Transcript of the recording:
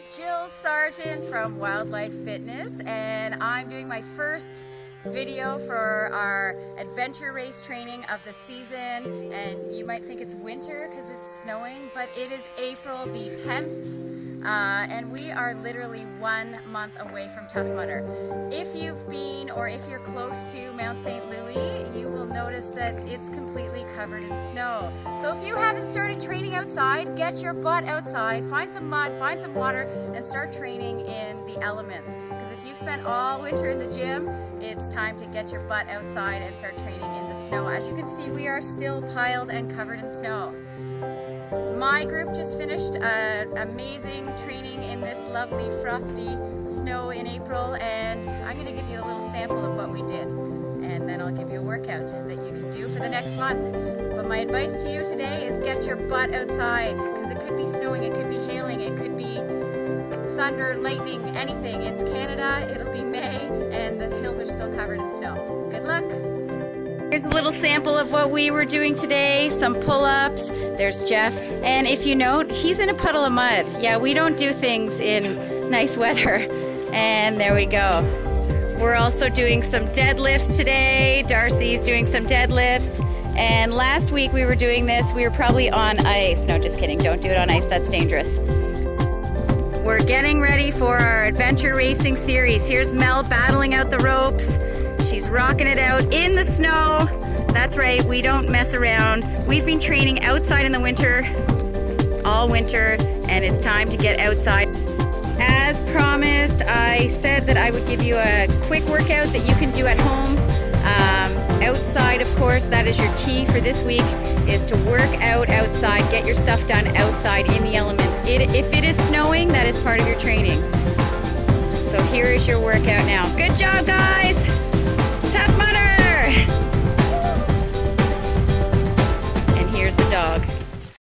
is Jill Sargent from Wildlife Fitness and I'm doing my first video for our adventure race training of the season and you might think it's winter because it's snowing but it is April the 10th uh, and we are literally one month away from Tough Mudder. If been or if you're close to Mount St. Louis, you will notice that it's completely covered in snow. So if you haven't started training outside, get your butt outside, find some mud, find some water, and start training in the elements. Because if you've spent all winter in the gym, it's time to get your butt outside and start training in the snow. As you can see, we are still piled and covered in snow. My group just finished an amazing training in this lovely frosty snow in April and I'm going to give you a little sample of what we did and then I'll give you a workout that you can do for the next month. But my advice to you today is get your butt outside because it could be snowing, it could be hailing, it could be thunder, lightning, anything. It's Canada, it'll be May and the hills are still covered in snow. Good luck! Here's a little sample of what we were doing today, some pull-ups. There's Jeff. And if you note, he's in a puddle of mud. Yeah, we don't do things in nice weather. And there we go. We're also doing some deadlifts today. Darcy's doing some deadlifts. And last week we were doing this, we were probably on ice. No, just kidding, don't do it on ice, that's dangerous. We're getting ready for our adventure racing series. Here's Mel battling out the ropes. She's rocking it out in the snow. That's right, we don't mess around. We've been training outside in the winter, all winter, and it's time to get outside. As promised, I said that I would give you a quick workout that you can do at home. Um, outside, of course, that is your key for this week, is to work out outside, get your stuff done outside in the elements. It, if it is snowing, that is part of your training. So here is your workout now. Good job, guys!